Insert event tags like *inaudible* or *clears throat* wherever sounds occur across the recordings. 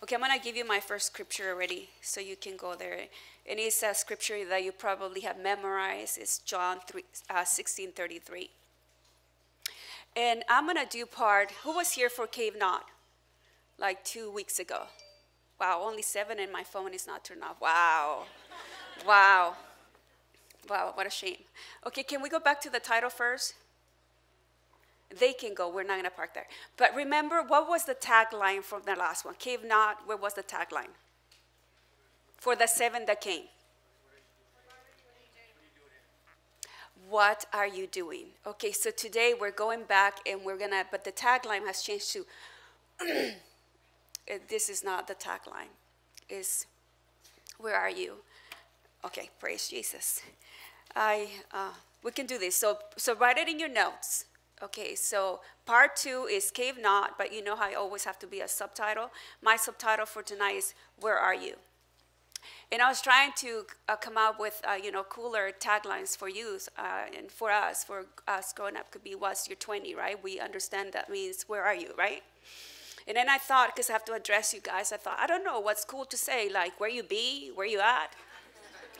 Okay, I'm going to give you my first scripture already so you can go there. And it's a scripture that you probably have memorized. It's John 3, uh, 16 33. And I'm going to do part. Who was here for Cave Not? Like two weeks ago. Wow, only seven, and my phone is not turned off. Wow. wow. Wow, what a shame. Okay, can we go back to the title first? They can go. We're not going to park there. But remember, what was the tagline from the last one? Cave not. Where was the tagline? For the seven that came. What are you doing? Okay, so today we're going back and we're going to, but the tagline has changed to *clears throat* this is not the tagline. Is where are you? Okay, praise Jesus. I uh, we can do this. So so write it in your notes. Okay, so part two is Cave Not, but you know how I always have to be a subtitle. My subtitle for tonight is Where Are You? And I was trying to uh, come up with, uh, you know, cooler taglines for you uh, and for us, for us growing up, could be "What's your 20?" Right? We understand that means "Where are you?" Right? And then I thought, because I have to address you guys, I thought, I don't know what's cool to say, like "Where you be?" "Where you at?"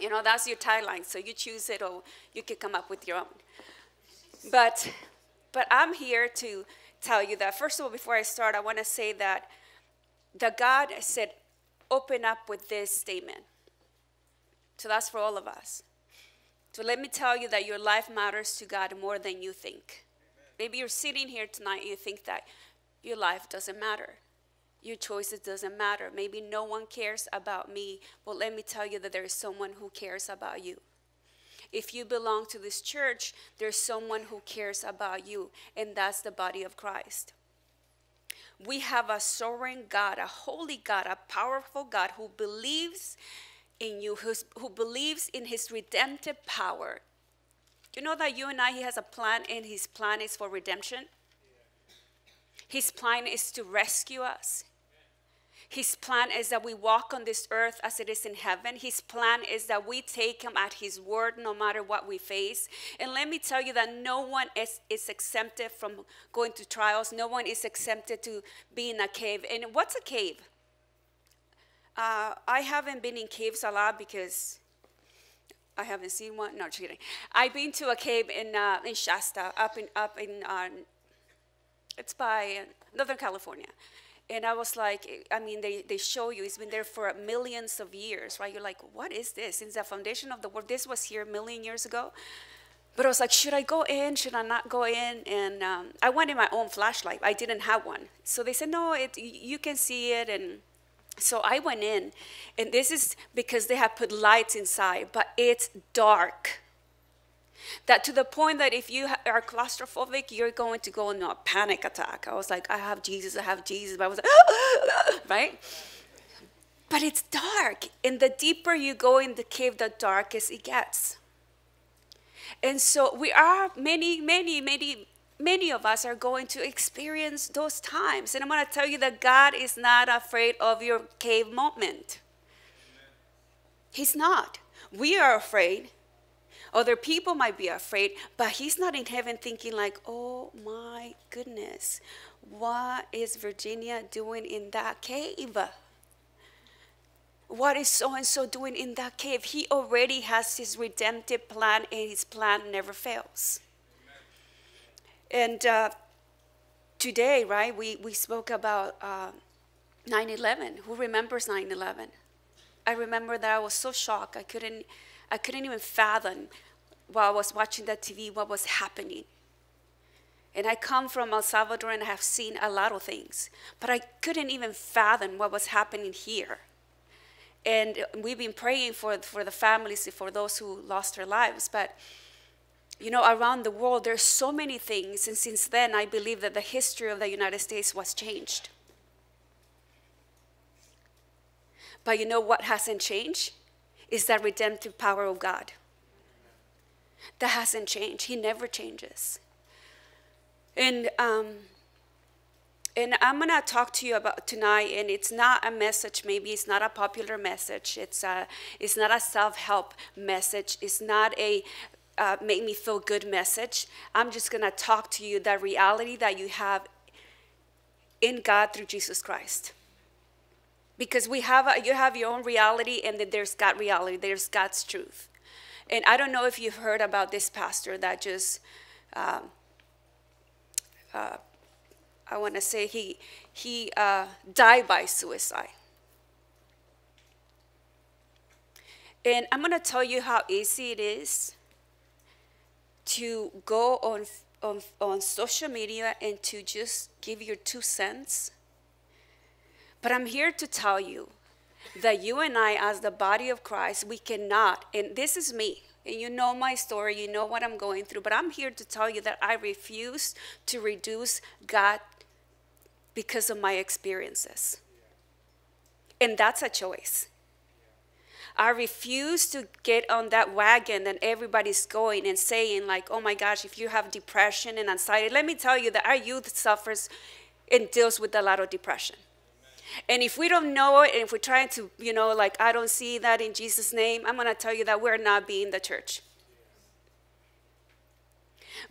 You know, that's your tagline. So you choose it, or you could come up with your own. But but I'm here to tell you that, first of all, before I start, I want to say that, the God said, open up with this statement. So that's for all of us. So let me tell you that your life matters to God more than you think. Maybe you're sitting here tonight and you think that your life doesn't matter. Your choices doesn't matter. Maybe no one cares about me. Well, let me tell you that there is someone who cares about you. If you belong to this church, there's someone who cares about you, and that's the body of Christ. We have a sovereign God, a holy God, a powerful God who believes in you, who believes in his redemptive power. You know that you and I, he has a plan, and his plan is for redemption? His plan is to rescue us. His plan is that we walk on this earth as it is in heaven. His plan is that we take Him at His word no matter what we face. And let me tell you that no one is, is exempted from going to trials, no one is exempted to be in a cave. And what's a cave? Uh, I haven't been in caves a lot because I haven't seen one. No, just kidding. I've been to a cave in uh, in Shasta, up in up in uh, it's by Northern California, and I was like, I mean, they, they show you it's been there for millions of years, right? You're like, what is this? Since the foundation of the world, this was here a million years ago. But I was like, should I go in? Should I not go in? And um, I in my own flashlight. I didn't have one. So they said, no, it, you can see it. And so I went in. And this is because they have put lights inside, but it's dark. That to the point that if you are claustrophobic, you're going to go into a panic attack. I was like, I have Jesus, I have Jesus. But I was like, *gasps* right? But it's dark. And the deeper you go in the cave, the darkest it gets. And so we are, many, many, many, many of us are going to experience those times. And I'm going to tell you that God is not afraid of your cave moment. He's not. We are afraid other people might be afraid, but he's not in heaven thinking, like, oh my goodness, what is Virginia doing in that cave? What is so and so doing in that cave? He already has his redemptive plan, and his plan never fails. And uh, today, right, we, we spoke about uh, 9 11. Who remembers 9 11? I remember that I was so shocked. I couldn't I couldn't even fathom while I was watching that TV what was happening. And I come from El Salvador and I have seen a lot of things, but I couldn't even fathom what was happening here. And we've been praying for, for the families, for those who lost their lives. But, you know, around the world, there's so many things. And since then, I believe that the history of the United States was changed. But you know what hasn't changed? Is that redemptive power of God. That hasn't changed. He never changes. And um, and I'm gonna talk to you about tonight, and it's not a message. Maybe it's not a popular message. It's a, it's not a self-help message. It's not a uh, make me feel good message. I'm just gonna talk to you the reality that you have in God through Jesus Christ. Because we have a, you have your own reality and then there's God reality there's God's truth. And I don't know if you've heard about this pastor that just um, uh, I want to say he he uh, died by suicide. And I'm going to tell you how easy it is to go on on, on social media and to just give your two cents but I'm here to tell you that you and I, as the body of Christ, we cannot, and this is me, and you know my story, you know what I'm going through, but I'm here to tell you that I refuse to reduce God because of my experiences. And that's a choice. I refuse to get on that wagon that everybody's going and saying, like, oh my gosh, if you have depression and anxiety, let me tell you that our youth suffers and deals with a lot of depression. And if we don't know it, and if we're trying to, you know, like, I don't see that in Jesus' name, I'm going to tell you that we're not being the church.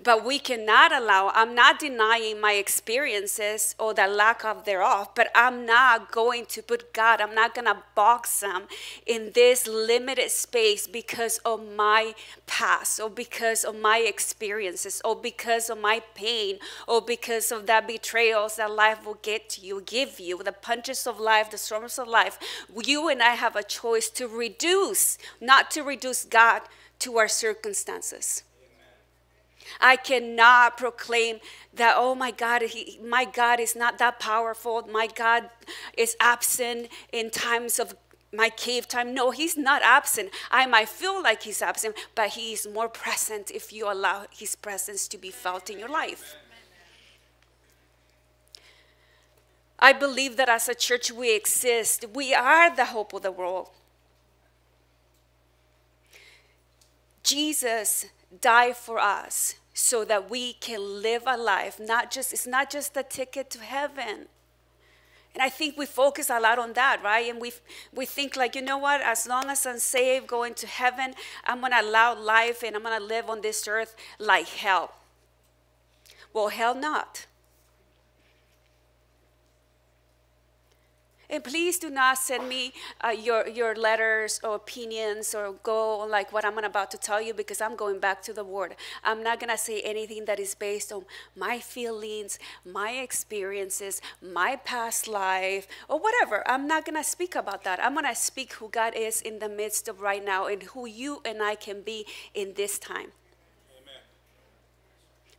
But we cannot allow, I'm not denying my experiences or the lack of thereof, but I'm not going to put God, I'm not going to box Him in this limited space because of my past or because of my experiences or because of my pain or because of the betrayals that life will get to you, give you, the punches of life, the storms of life. You and I have a choice to reduce, not to reduce God to our circumstances. I cannot proclaim that, oh my God, he, my God is not that powerful. My God is absent in times of my cave time. No, he's not absent. I might feel like he's absent, but he is more present if you allow his presence to be felt in your life. I believe that as a church we exist. We are the hope of the world. Jesus died for us so that we can live a life not just it's not just a ticket to heaven. And i think we focus a lot on that right? And we we think like you know what? As long as i'm saved going to heaven i'm going to allow life and i'm going to live on this earth like hell. Well hell not And please do not send me uh, your, your letters or opinions or go like what I'm about to tell you because I'm going back to the Word. I'm not going to say anything that is based on my feelings, my experiences, my past life, or whatever. I'm not going to speak about that. I'm going to speak who God is in the midst of right now and who you and I can be in this time. Amen.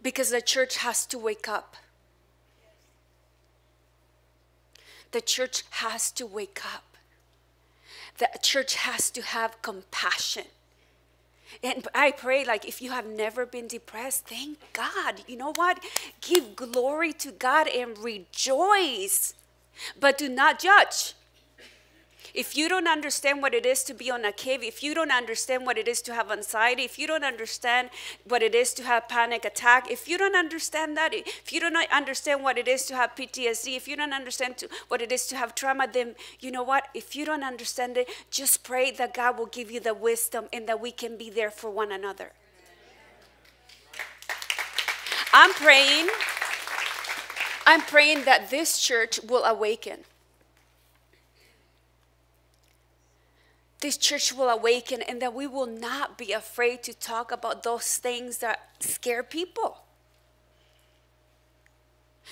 Because the church has to wake up. The church has to wake up. The church has to have compassion. And I pray, like, if you have never been depressed, thank God. You know what? Give glory to God and rejoice, but do not judge. If you don't understand what it is to be on a cave, if you don't understand what it is to have anxiety, if you don't understand what it is to have panic attack, if you don't understand that, if you don't understand what it is to have PTSD, if you don't understand to, what it is to have trauma, then you know what? If you don't understand it, just pray that God will give you the wisdom and that we can be there for one another. I'm praying. I'm praying that this church will awaken. This church will awaken and that we will not be afraid to talk about those things that scare people.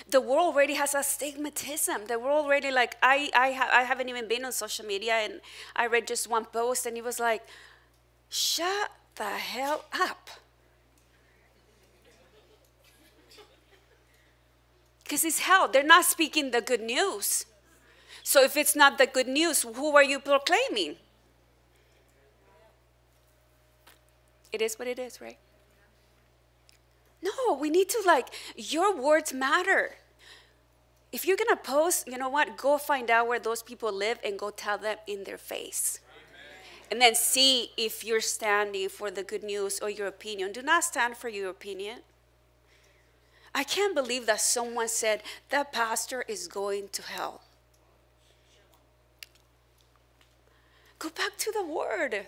The world already has a stigmatism. The world already like I I ha- I haven't even been on social media and I read just one post and it was like, shut the hell up. Because it's hell. They're not speaking the good news. So if it's not the good news, who are you proclaiming? It is what it is, right? No, we need to like, your words matter. If you're gonna post, you know what? Go find out where those people live and go tell them in their face. Amen. And then see if you're standing for the good news or your opinion. Do not stand for your opinion. I can't believe that someone said that pastor is going to hell. Go back to the word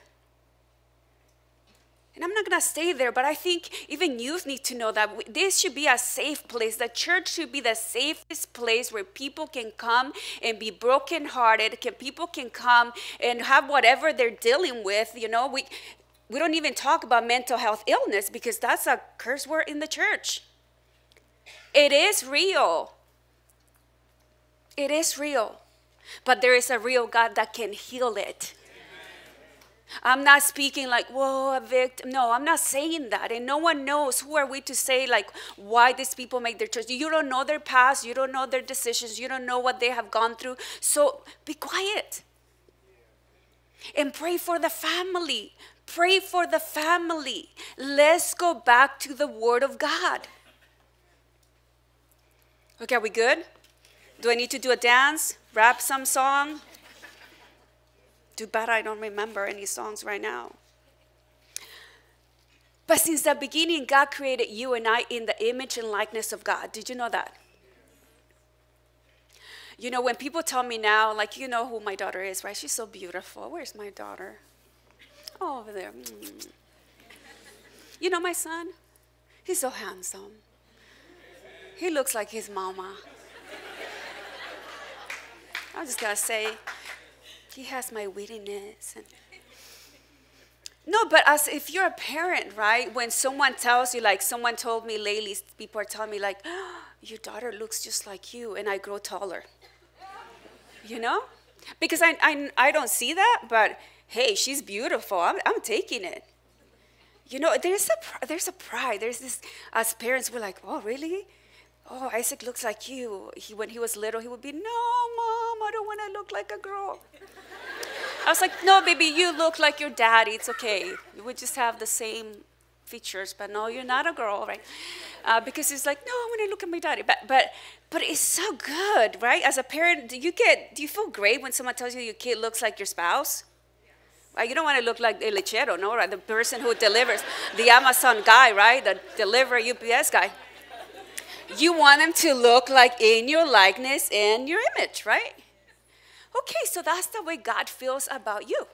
And I'm not going to stay there, but I think even youth need to know that this should be a safe place. The church should be the safest place where people can come and be brokenhearted. Can people can come and have whatever they're dealing with. You know, we we don't even talk about mental health illness because that's a curse word in the church. It is real. It is real. But there is a real God that can heal it. I'm not speaking like, whoa, a victim. No, I'm not saying that. And no one knows who are we to say, like, why these people make their choice. You don't know their past. You don't know their decisions. You don't know what they have gone through. So be quiet. And pray for the family. Pray for the family. Let's go back to the Word of God. Okay, are we good? Do I need to do a dance? Rap some song? Too bad I don't remember any songs right now. But since the beginning, God created you and I in the image and likeness of God. Did you know that? You know, when people tell me now, like, you know who my daughter is, right? She's so beautiful. Where's my daughter? Oh, over there. Mm. You know my son? He's so handsome. He looks like his mama. I'm just gonna say, he has my wittiness. And *laughs* no, but as if you're a parent, right? When someone tells you, like someone told me lately, people are telling me, like, oh, *gasps* your daughter looks just like you, and I grow taller. You know? Because I, I, I don't see that, but hey, she's beautiful. I'm, I'm taking it. You know, there's a, there's a pride. There's this, as parents, we're like, oh, really? Oh, Isaac looks like you. He, when he was little, he would be, no, mom, I don't want to look like a girl. I was like, no, baby, you look like your daddy. It's okay. We just have the same features, but no, you're not a girl, right? Uh, because it's like, no, I want to look at my daddy. But, but, but it's so good, right? As a parent, do you get, do you feel great when someone tells you your kid looks like your spouse? You don't want to look like the lechero, no, right? The person who delivers, the Amazon guy, right? The deliver UPS guy. You want them to look like in your likeness and your image, right? Okay, so that's the way God feels about you.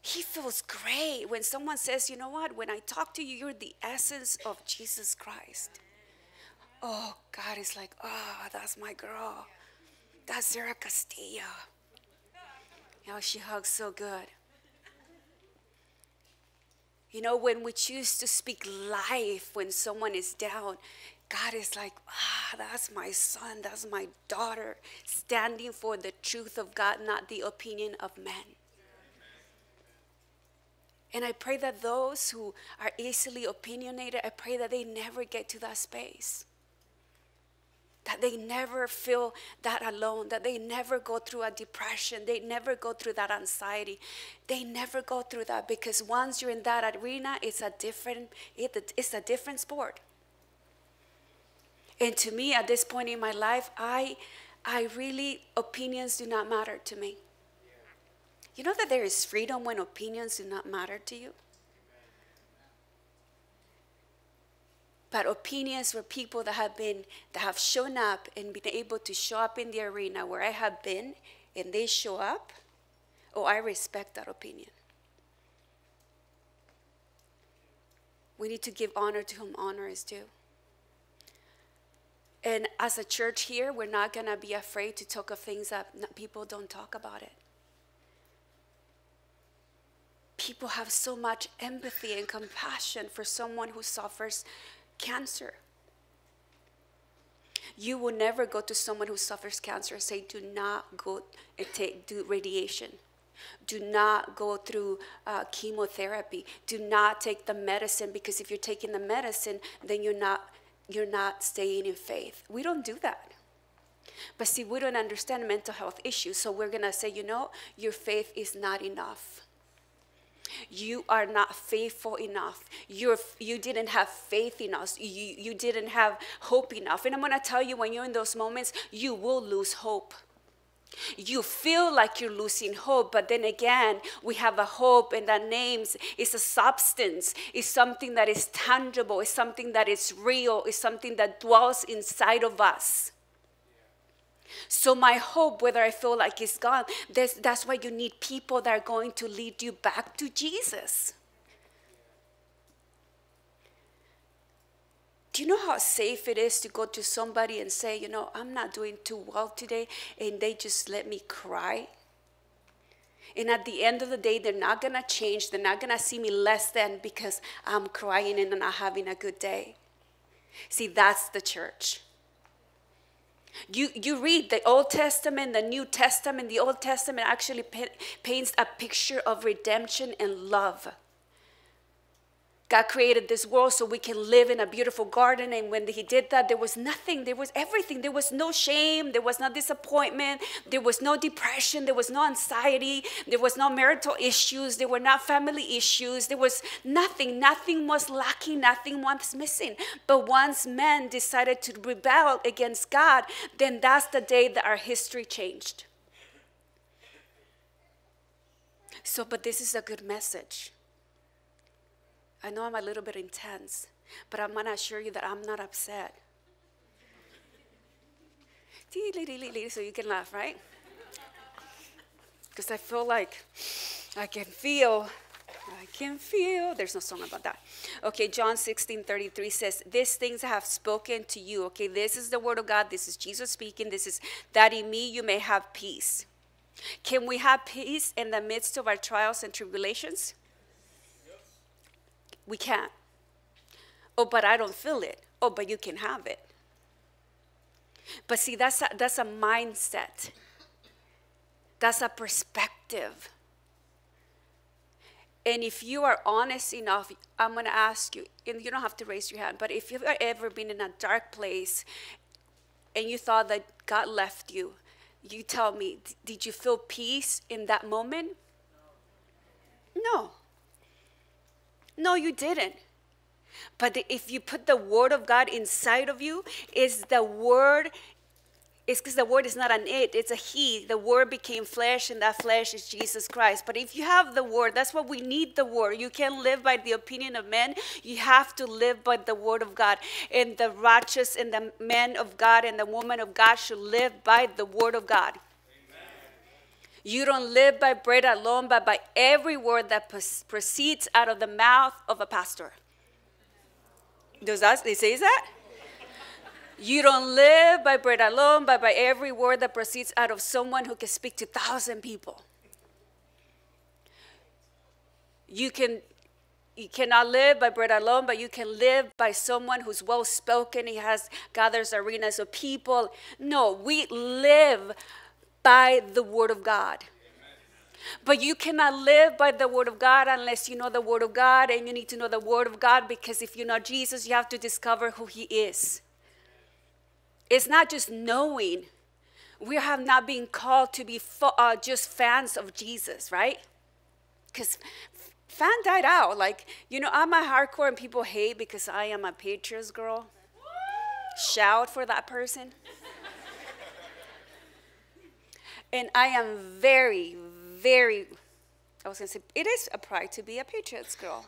He feels great when someone says, you know what, when I talk to you, you're the essence of Jesus Christ. Oh, God is like, oh, that's my girl. That's Sarah Castillo. You know, she hugs so good. You know, when we choose to speak life when someone is down, God is like, ah, that's my son, that's my daughter, standing for the truth of God, not the opinion of men. And I pray that those who are easily opinionated, I pray that they never get to that space. That they never feel that alone, that they never go through a depression, they never go through that anxiety. They never go through that because once you're in that arena, it's a different, it's a different sport. And to me, at this point in my life, I, I really, opinions do not matter to me. You know that there is freedom when opinions do not matter to you? But opinions were people that have been, that have shown up and been able to show up in the arena where I have been and they show up. Oh, I respect that opinion. We need to give honor to whom honor is due. And as a church here, we're not going to be afraid to talk of things that people don't talk about it. People have so much empathy and compassion for someone who suffers cancer. You will never go to someone who suffers cancer and say, do not go and take, do radiation. Do not go through uh, chemotherapy. Do not take the medicine because if you're taking the medicine, then you're not you're not staying in faith. We don't do that. But see, we don't understand mental health issues, so we're going to say, you know, your faith is not enough. You are not faithful enough. You're, you didn't have faith enough. You, you didn't have hope enough. And I'm going to tell you, when you're in those moments, you will lose hope. You feel like you're losing hope, but then again, we have a hope, and that names is a substance, is something that is tangible, is something that is real, is something that dwells inside of us. So, my hope, whether I feel like it's gone, that's, that's why you need people that are going to lead you back to Jesus. Do you know how safe it is to go to somebody and say, you know, I'm not doing too well today, and they just let me cry? And at the end of the day, they're not gonna change. They're not gonna see me less than because I'm crying and I'm not having a good day. See, that's the church. You, you read the Old Testament, the New Testament. The Old Testament actually paints a picture of redemption and love. God created this world so we can live in a beautiful garden. And when He did that, there was nothing, there was everything. There was no shame, there was no disappointment, there was no depression, there was no anxiety, there was no marital issues, there were not family issues, there was nothing. Nothing was lacking, nothing was missing. But once men decided to rebel against God, then that's the day that our history changed. So, but this is a good message I know I'm a little bit intense, but I'm going to assure you that I'm not upset. So you can laugh, right? Because I feel like I can feel, I can feel. There's no song about that. Okay, John 16 33 says, These things I have spoken to you. Okay, this is the word of God. This is Jesus speaking. This is that in me you may have peace. Can we have peace in the midst of our trials and tribulations? We can't. Oh, but I don't feel it. Oh, but you can have it. But see, that's a, that's a mindset. That's a perspective. And if you are honest enough, I'm going to ask you, and you don't have to raise your hand, but if you've ever been in a dark place and you thought that God left you, you tell me, did you feel peace in that moment? No. No, you didn't. But if you put the word of God inside of you, is the word it's because the word is not an it, it's a he. The word became flesh, and that flesh is Jesus Christ. But if you have the word, that's what we need the word. You can't live by the opinion of men, you have to live by the word of God. And the righteous and the men of God and the woman of God should live by the word of God. You don't live by bread alone, but by every word that proceeds out of the mouth of a pastor. Does that, it says that? You don't live by bread alone, but by every word that proceeds out of someone who can speak to thousand people. You can you cannot live by bread alone, but you can live by someone who's well spoken. He has gathers arenas of people. No, we live by the Word of God. But you cannot live by the Word of God unless you know the Word of God, and you need to know the Word of God because if you know Jesus, you have to discover who He is. It's not just knowing. We have not been called to be uh, just fans of Jesus, right? Because fan died out. Like, you know, I'm a hardcore and people hate because I am a Patriots girl. Shout for that person. And I am very, very, I was going to say, it is a pride to be a Patriots girl.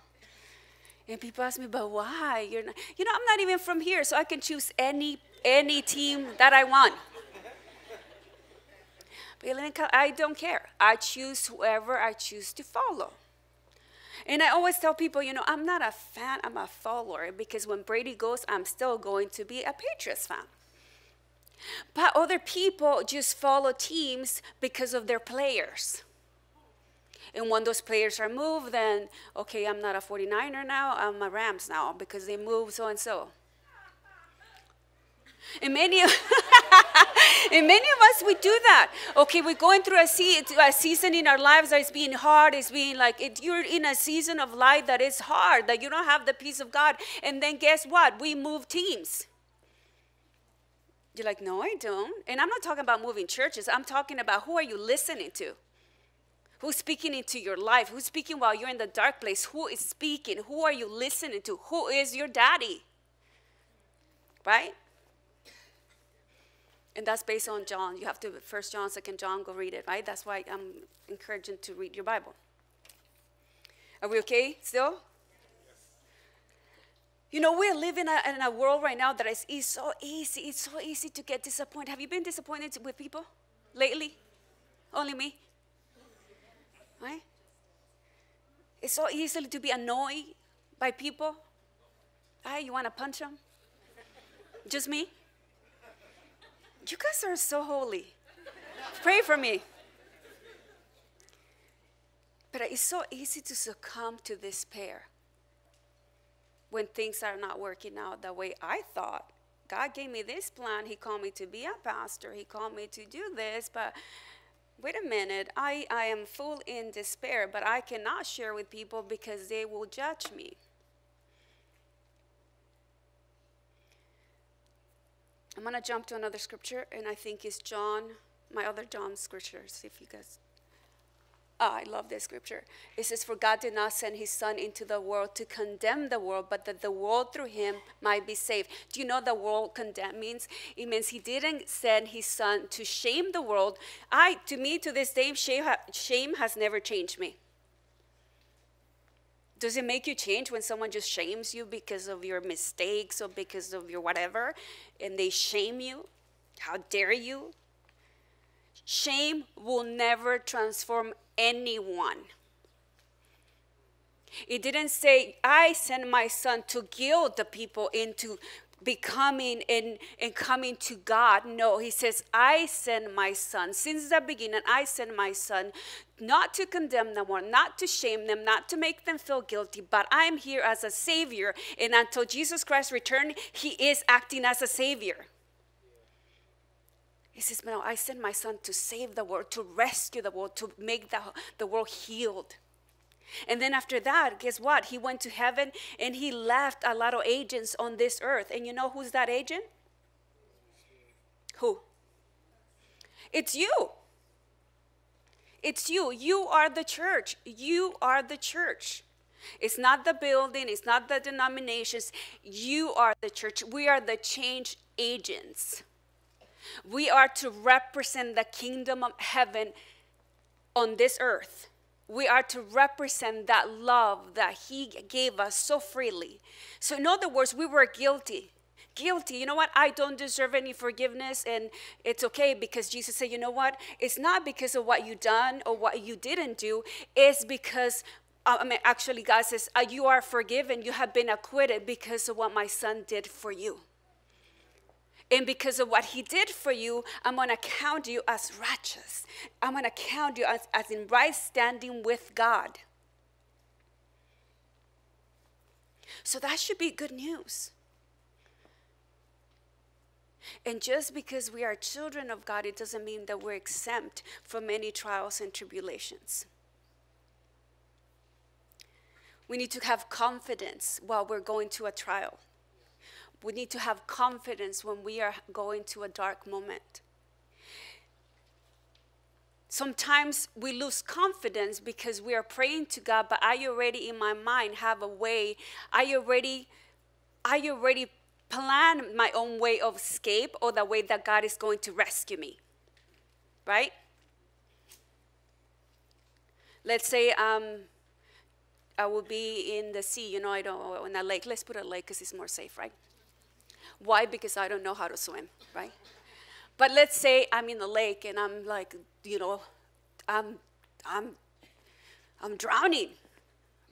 And people ask me, but why? You're not, you know, I'm not even from here, so I can choose any any team that I want. But I don't care. I choose whoever I choose to follow. And I always tell people, you know, I'm not a fan, I'm a follower because when Brady goes, I'm still going to be a Patriots fan. But other people just follow teams because of their players. And when those players are moved, then, okay, I'm not a 49er now, I'm a Rams now because they move so and so. And many, of *laughs* and many of us, we do that. Okay, we're going through a, se- a season in our lives that is being hard. It's being like, it, you're in a season of life that is hard, that you don't have the peace of God. And then guess what? We move teams. You're like, no, I don't. And I'm not talking about moving churches. I'm talking about who are you listening to? Who's speaking into your life? Who's speaking while you're in the dark place? Who is speaking? Who are you listening to? Who is your daddy? Right? And that's based on John. You have to First John, Second John, go read it, right? That's why I'm encouraging to read your Bible. Are we okay still? You know, we're living in a world right now that is, is so easy. It's so easy to get disappointed. Have you been disappointed with people lately? Only me? Right? It's so easy to be annoyed by people. Hey, you want to punch them? Just me? You guys are so holy. Pray for me. But it's so easy to succumb to despair when things are not working out the way I thought. God gave me this plan. He called me to be a pastor. He called me to do this, but wait a minute. I, I am full in despair, but I cannot share with people because they will judge me. I'm going to jump to another scripture, and I think it's John, my other John scriptures, if you guys. Ah, I love this scripture. It says, For God did not send his Son into the world to condemn the world, but that the world through him might be saved. Do you know the world condemn means? It means he didn't send his Son to shame the world. I, to me, to this day, shame, shame has never changed me. Does it make you change when someone just shames you because of your mistakes or because of your whatever and they shame you? How dare you? Shame will never transform anyone. It didn't say, I sent my son to guilt the people into becoming and, and coming to God. No, he says, I send my son. Since the beginning, I send my son not to condemn them or not to shame them, not to make them feel guilty, but I am here as a savior. And until Jesus Christ return, he is acting as a savior. He says, No, I sent my son to save the world, to rescue the world, to make the, the world healed. And then after that, guess what? He went to heaven and he left a lot of agents on this earth. And you know who's that agent? Who? It's you. It's you. You are the church. You are the church. It's not the building, it's not the denominations. You are the church. We are the change agents. We are to represent the kingdom of heaven on this earth. We are to represent that love that He gave us so freely. So, in other words, we were guilty. Guilty. You know what? I don't deserve any forgiveness, and it's okay because Jesus said, you know what? It's not because of what you done or what you didn't do, it's because I mean, actually, God says, uh, You are forgiven. You have been acquitted because of what my son did for you. And because of what he did for you, I'm going to count you as righteous. I'm going to count you as, as in right standing with God. So that should be good news. And just because we are children of God, it doesn't mean that we're exempt from any trials and tribulations. We need to have confidence while we're going to a trial. We need to have confidence when we are going to a dark moment. Sometimes we lose confidence because we are praying to God, but I already in my mind have a way. I already, I already plan my own way of escape or the way that God is going to rescue me. Right? Let's say um, I will be in the sea, you know, I don't, in a lake. Let's put a lake because it's more safe, right? Why? Because I don't know how to swim, right? But let's say I'm in the lake and I'm like, you know, I'm, I'm, I'm drowning,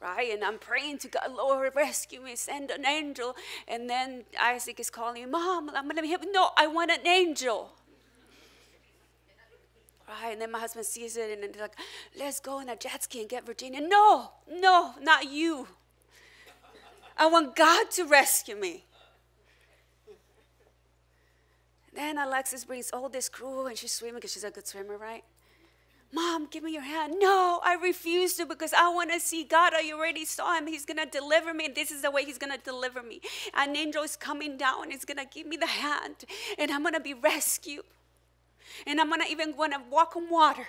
right? And I'm praying to God, Lord, rescue me, send an angel. And then Isaac is calling, Mom, I'm gonna be help. No, I want an angel. Right? And then my husband sees it and he's like, let's go in a jet ski and get Virginia. No, no, not you. I want God to rescue me. Then Alexis brings all this crew and she's swimming because she's a good swimmer, right? Mom, give me your hand. No, I refuse to because I want to see God. I already saw him. He's going to deliver me. This is the way he's going to deliver me. An angel is coming down. He's going to give me the hand. And I'm going to be rescued. And I'm going to even want to walk on water.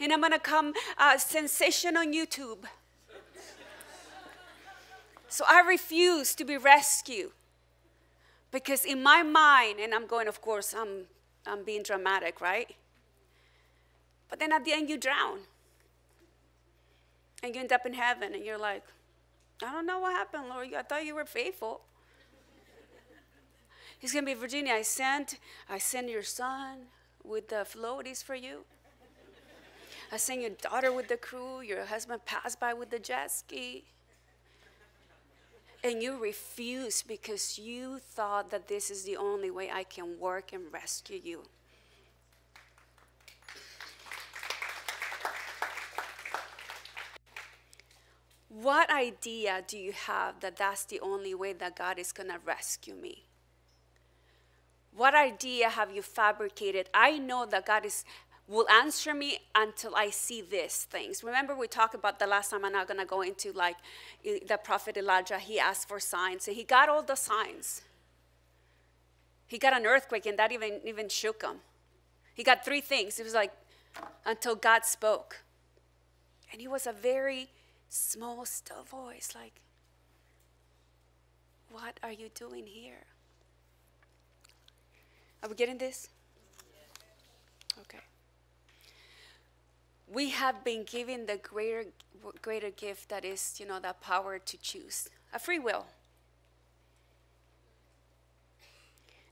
And I'm going to come uh, sensation on YouTube. So I refuse to be rescued. Because in my mind, and I'm going, of course, I'm, I'm being dramatic, right? But then at the end, you drown. And you end up in heaven, and you're like, I don't know what happened, Lord. I thought you were faithful. He's gonna be Virginia. I sent, I sent your son with the floaties for you. I sent your daughter with the crew. Your husband passed by with the jet ski. And you refuse because you thought that this is the only way I can work and rescue you. What idea do you have that that's the only way that God is going to rescue me? What idea have you fabricated? I know that God is will answer me until I see these things. Remember, we talked about the last time. I'm not gonna go into like the prophet Elijah. He asked for signs, and he got all the signs. He got an earthquake, and that even even shook him. He got three things. It was like until God spoke, and he was a very small, still voice, like, "What are you doing here?" Are we getting this? Okay. We have been given the greater, greater gift that is, you know, the power to choose, a free will.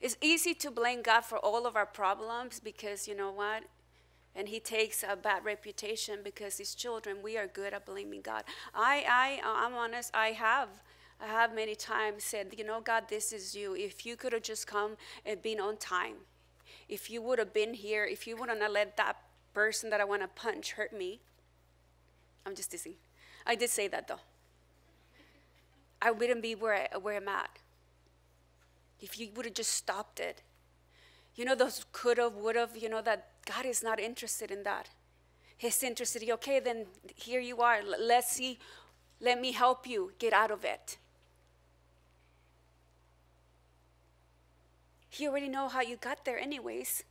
It's easy to blame God for all of our problems because, you know what? And he takes a bad reputation because his children, we are good at blaming God. I, I, uh, I'm honest, I have I have many times said, you know, God, this is you. If you could have just come and been on time, if you would have been here, if you wouldn't have let that person that I want to punch hurt me, I'm just teasing. I did say that though. I wouldn't be where, I, where I'm at. If you would have just stopped it. You know, those could have, would have, you know, that God is not interested in that. He's interested, okay, then here you are. Let's see, let me help you get out of it. He already know how you got there anyways.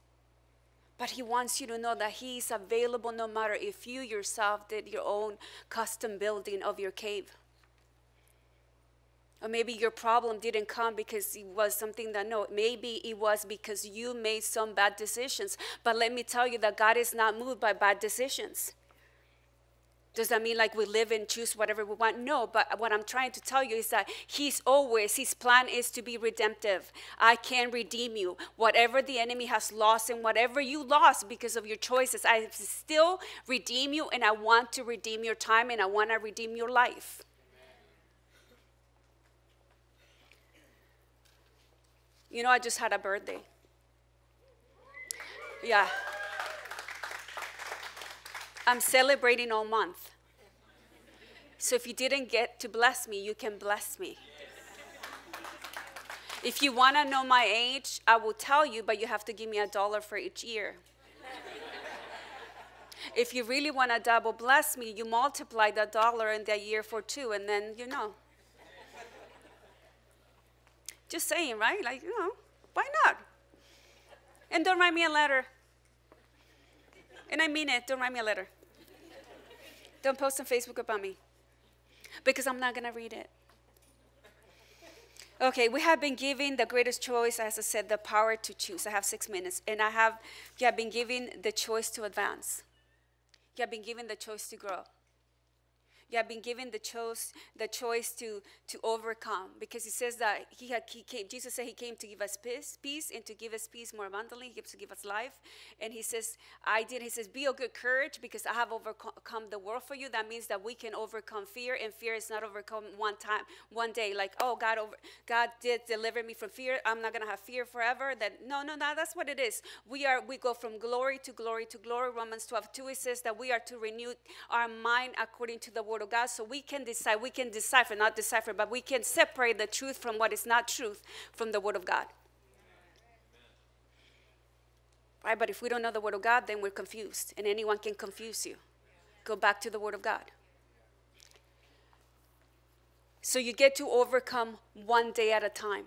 But he wants you to know that he is available no matter if you yourself did your own custom building of your cave. Or maybe your problem didn't come because it was something that, no, maybe it was because you made some bad decisions. But let me tell you that God is not moved by bad decisions. Does that mean like we live and choose whatever we want? No, but what I'm trying to tell you is that He's always, His plan is to be redemptive. I can redeem you. Whatever the enemy has lost and whatever you lost because of your choices, I still redeem you and I want to redeem your time and I want to redeem your life. You know, I just had a birthday. Yeah. I'm celebrating all month. So if you didn't get to bless me, you can bless me. If you want to know my age, I will tell you, but you have to give me a dollar for each year. if you really want to double bless me, you multiply that dollar in that year for two, and then you know. Just saying, right? Like, you know, why not? And don't write me a letter. And I mean it, don't write me a letter. Don't post on Facebook about me because I'm not going to read it. Okay, we have been given the greatest choice, as I said, the power to choose. I have six minutes. And I have, you have been given the choice to advance. You have been given the choice to grow. You have been given the choice, the choice to, to overcome because he says that he, had, he came, Jesus said he came to give us peace, peace and to give us peace more abundantly. He gives to give us life. And he says, I did. He says, be of good courage because I have overcome the world for you. That means that we can overcome fear and fear is not overcome one time, one day. Like, oh, God, over, God did deliver me from fear. I'm not going to have fear forever. That no, no, no, that's what it is. We are, we go from glory to glory to glory. Romans 12, 2, it says that we are to renew our mind according to the word Word of God so we can decide, we can decipher, not decipher, but we can separate the truth from what is not truth from the Word of God. Right? But if we don't know the Word of God, then we're confused, and anyone can confuse you. Go back to the Word of God. So you get to overcome one day at a time.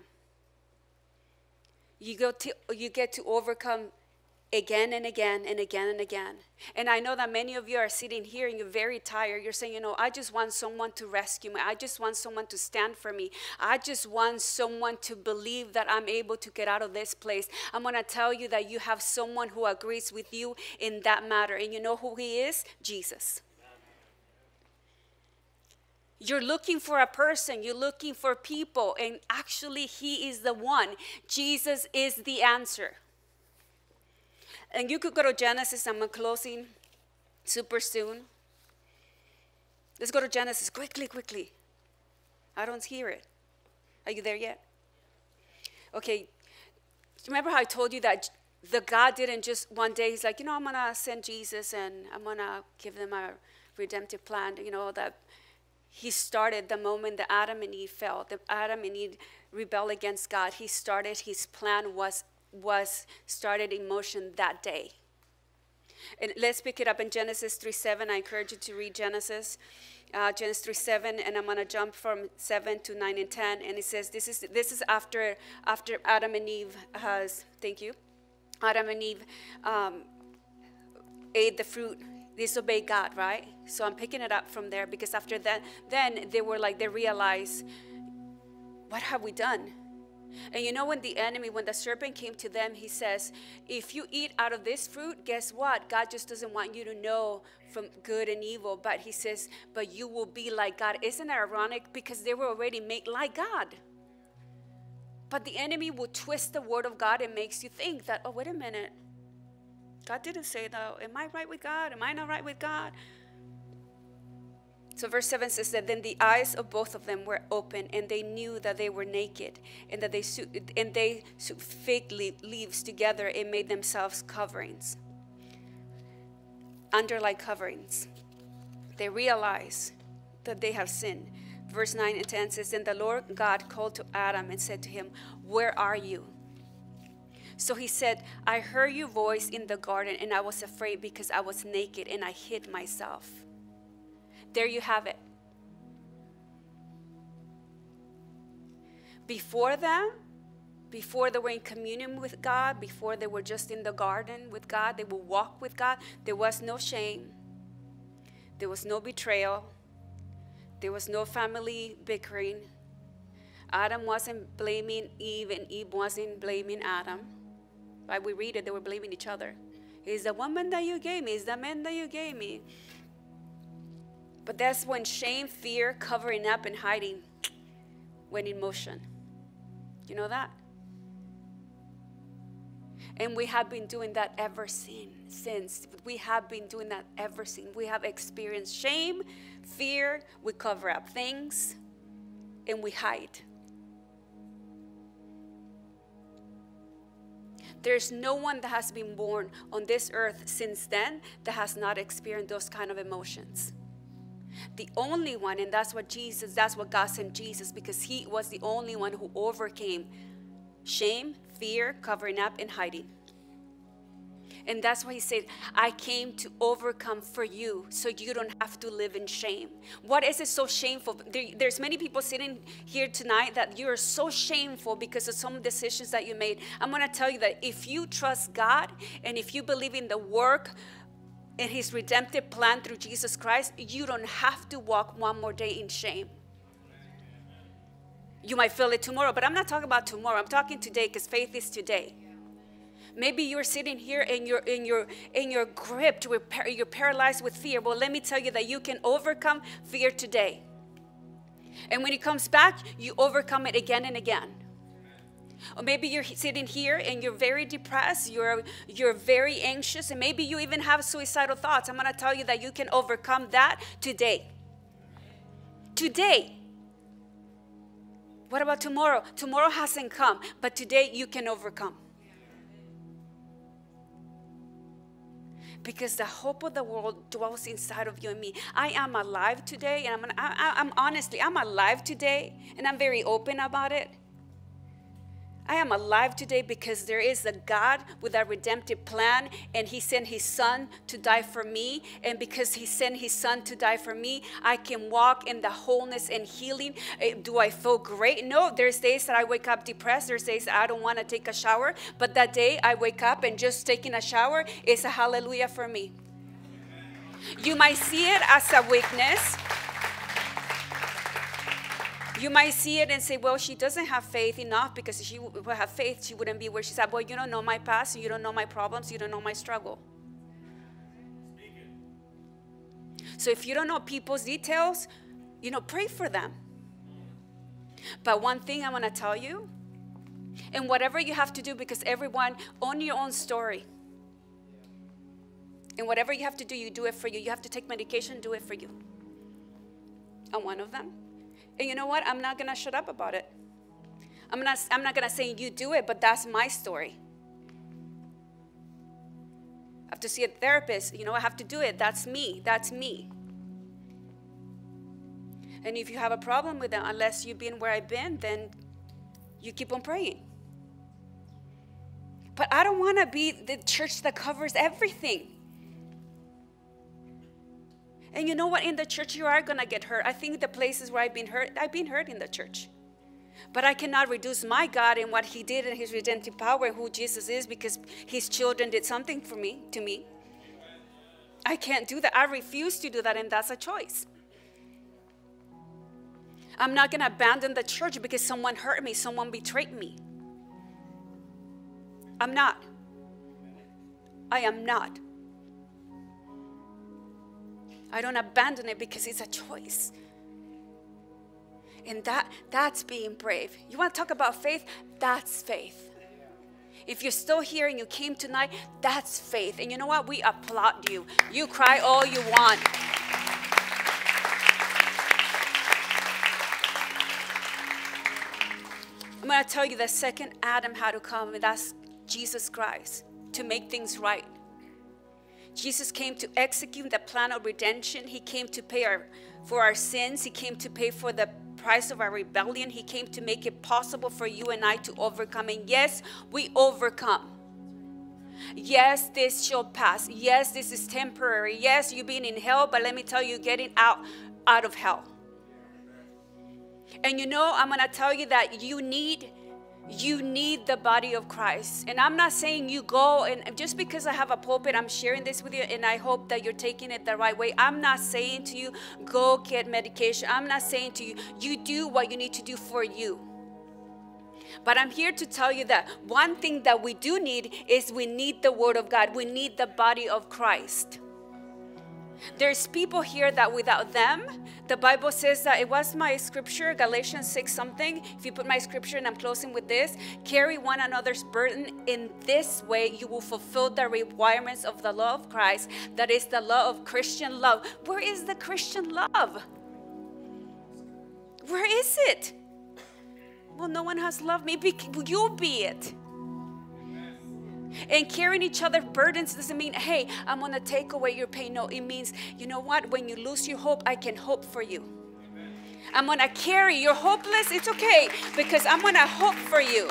You, go to, you get to overcome again and again and again and again. And I know that many of you are sitting here and you're very tired. You're saying, you know, I just want someone to rescue me. I just want someone to stand for me. I just want someone to believe that I'm able to get out of this place. I'm going to tell you that you have someone who agrees with you in that matter. And you know who he is? Jesus. You're looking for a person, you're looking for people, and actually, He is the one. Jesus is the answer. And you could go to Genesis. I'm closing super soon. Let's go to Genesis quickly, quickly. I don't hear it. Are you there yet? Okay. Remember how I told you that the God didn't just one day, He's like, you know, I'm going to send Jesus and I'm going to give them a redemptive plan, you know, that He started the moment that Adam and Eve fell, that Adam and Eve rebelled against God. He started, His plan was, was started in motion that day. And let's pick it up in Genesis 3 7. I encourage you to read Genesis uh, Genesis 3 7, and I'm going to jump from 7 to 9 and 10. And it says, This is, this is after, after Adam and Eve has, thank you, Adam and Eve um, ate the fruit, disobeyed God, right? So I'm picking it up from there because after that, then they were like, they realized, What have we done? And you know, when the enemy, when the serpent came to them, he says, If you eat out of this fruit, guess what? God just doesn't want you to know from good and evil. But he says, But you will be like God. Isn't it ironic? Because they were already made like God. But the enemy will twist the word of God and makes you think that, oh, wait a minute. God didn't say that. Am I right with God? Am I not right with God? So verse 7 says that then the eyes of both of them were open and they knew that they were naked and that they and they sewed fig leaves together and made themselves coverings. Underlay coverings. They realize that they have sinned. Verse 9 and 10 says, Then the Lord God called to Adam and said to him, Where are you? So he said, I heard your voice in the garden and I was afraid because I was naked and I hid myself. There you have it. Before them, before they were in communion with God, before they were just in the garden with God, they would walk with God, there was no shame, there was no betrayal, there was no family bickering. Adam wasn't blaming Eve, and Eve wasn't blaming Adam. Right? We read it, they were blaming each other. Is the woman that you gave me, is the man that you gave me. But that's when shame, fear, covering up, and hiding went in motion. You know that? And we have been doing that ever since. We have been doing that ever since. We have experienced shame, fear, we cover up things, and we hide. There's no one that has been born on this earth since then that has not experienced those kind of emotions the only one, and that's what Jesus, that's what God sent Jesus because he was the only one who overcame shame, fear, covering up, and hiding. And that's why he said, I came to overcome for you so you don't have to live in shame. What is it so shameful? There, there's many people sitting here tonight that you are so shameful because of some decisions that you made. I'm going to tell you that if you trust God and if you believe in the work in his redemptive plan through Jesus Christ, you don't have to walk one more day in shame. You might feel it tomorrow, but I'm not talking about tomorrow. I'm talking today because faith is today. Maybe you're sitting here and you're in your in your with you're paralyzed with fear. Well, let me tell you that you can overcome fear today. And when it comes back, you overcome it again and again. Or maybe you're sitting here and you're very depressed, you're, you're very anxious, and maybe you even have suicidal thoughts. I'm going to tell you that you can overcome that today. Today. What about tomorrow? Tomorrow hasn't come, but today you can overcome. because the hope of the world dwells inside of you and me. I am alive today, and I'm, I, am honestly, I'm alive today, and I'm very open about it. I am alive today because there is a God with a redemptive plan, and He sent His Son to die for me. And because He sent His Son to die for me, I can walk in the wholeness and healing. Eh, do I feel great? No, there's days that I wake up depressed. There's days I don't want to take a shower. But that day I wake up and just taking a shower is a hallelujah for me. You might see it as a weakness. You might see it and say, well, she doesn't have faith enough because if she would have faith, she wouldn't be where she's at. Well, you don't know my past, you don't know my problems, you don't know my struggle. So if you don't know people's details, you know, pray for them. But one thing I want to tell you, and whatever you have to do, because everyone own your own story. And whatever you have to do, you do it for you. You have to take medication, do it for you. I'm one of them and you know what? I'm not going to shut up about it. I'm not, I'm not gonna say you do it, but that's my story. I have to see a therapist, you know, I have to do it. That's me. That's me. And if you have a problem with that, unless you've been where I've been, then you keep on praying. But I don't want to be the church that covers everything. And you know what? In the church, you are going to get hurt. I think the places where I've been hurt, I've been hurt in the church. But I cannot reduce my God and what He did and His redemptive power and who Jesus is because His children did something for me, to me. I can't do that. I refuse to do that, and that's a choice. I'm not going to abandon the church because someone hurt me, someone betrayed me. I'm not. I am not. I don't abandon it because it's a choice. And that that's being brave. You want to talk about faith? That's faith. If you're still here and you came tonight, that's faith. And you know what? We applaud you. You cry all you want. I'm going to tell you the second Adam had to come, and that's Jesus Christ to make things right. Jesus came to execute the plan of redemption. He came to pay our, for our sins. He came to pay for the price of our rebellion. He came to make it possible for you and I to overcome. And yes, we overcome. Yes, this shall pass. Yes, this is temporary. Yes, you've been in hell, but let me tell you, getting out out of hell. And you know, I'm going to tell you that you need you need the body of Christ. And I'm not saying you go and just because I have a pulpit, I'm sharing this with you and I hope that you're taking it the right way. I'm not saying to you, go get medication. I'm not saying to you, you do what you need to do for you. But I'm here to tell you that one thing that we do need is we need the Word of God, we need the body of Christ. There's people here that without them, the Bible says that it was my scripture, Galatians 6 something. If you put my scripture and I'm closing with this, carry one another's burden. In this way, you will fulfill the requirements of the law of Christ, that is the law of Christian love. Where is the Christian love? Where is it? Well, no one has loved me. You be it. And carrying each other's burdens doesn't mean, hey, I'm going to take away your pain. No, it means, you know what? When you lose your hope, I can hope for you. I'm going to carry. You're hopeless. It's okay because I'm going to hope for you.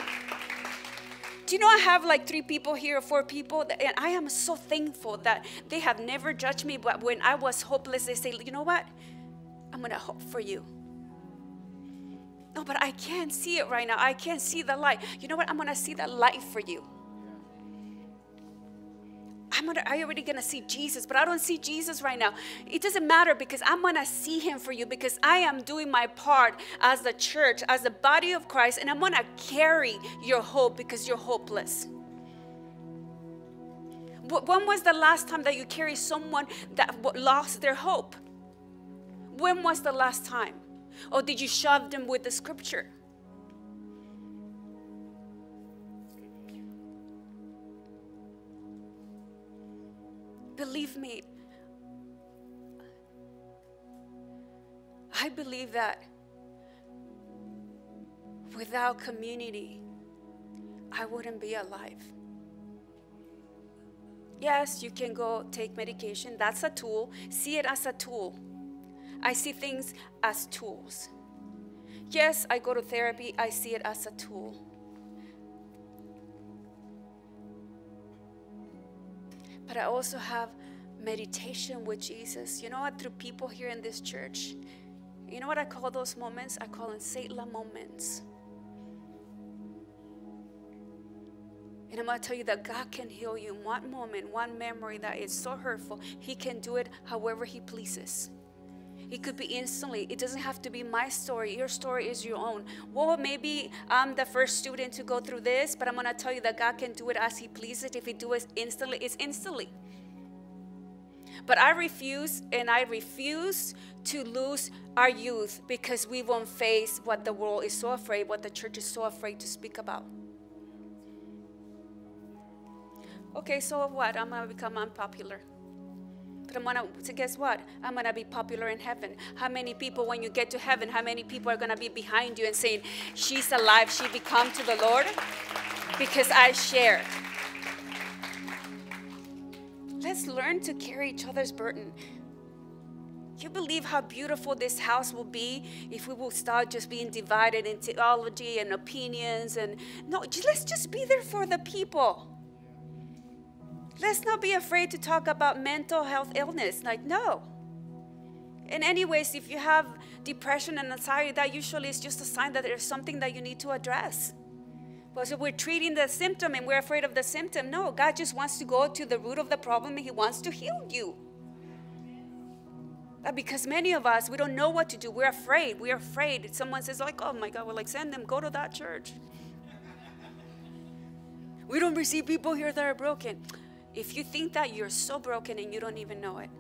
Do you know I have like three people here, four people, and I am so thankful that they have never judged me. But when I was hopeless, they say, you know what? I'm going to hope for you. No, but I can't see it right now. I can't see the light. You know what? I'm going to see the light for you. I'm already gonna see Jesus, but I don't see Jesus right now. It doesn't matter because I'm gonna see him for you because I am doing my part as the church, as the body of Christ, and I'm gonna carry your hope because you're hopeless. When was the last time that you carried someone that lost their hope? When was the last time? Or did you shove them with the scripture? Believe me, I believe that without community, I wouldn't be alive. Yes, you can go take medication. That's a tool. See it as a tool. I see things as tools. Yes, I go to therapy. I see it as a tool. But I also have meditation with Jesus. You know what? Through people here in this church. You know what I call those moments? I call them Selah moments. And I'm going to tell you that God can heal you in one moment, one memory that is so hurtful. He can do it however He pleases. It could be instantly. It doesn't have to be my story. Your story is your own. Well, maybe I'm the first student to go through this, but I'm going to tell you that God can do it as He pleases. If He do it instantly, it's instantly. But I refuse, and I refuse to lose our youth because we won't face what the world is so afraid, what the church is so afraid to speak about. Okay, so what? I'm going to become unpopular. But I'm gonna, so guess what? I'm gonna be popular in heaven. How many people, when you get to heaven, how many people are gonna be behind you and saying, She's alive, she become to the Lord? Because I shared. Let's learn to carry each other's burden. You believe how beautiful this house will be if we will start just being divided in theology and opinions and no, let's just be there for the people. Let's not be afraid to talk about mental health illness. Like, no. In any ways, if you have depression and anxiety, that usually is just a sign that there's something that you need to address. But so we're treating the symptom and we're afraid of the symptom. No, God just wants to go to the root of the problem and He wants to heal you. But because many of us, we don't know what to do. We're afraid. We're afraid. Someone says, like, oh my God, well, like, send them, go to that church. we don't receive people here that are broken. If you think that, you're so broken and you don't even know it.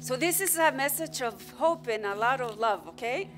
So, this is a message of hope and a lot of love, okay?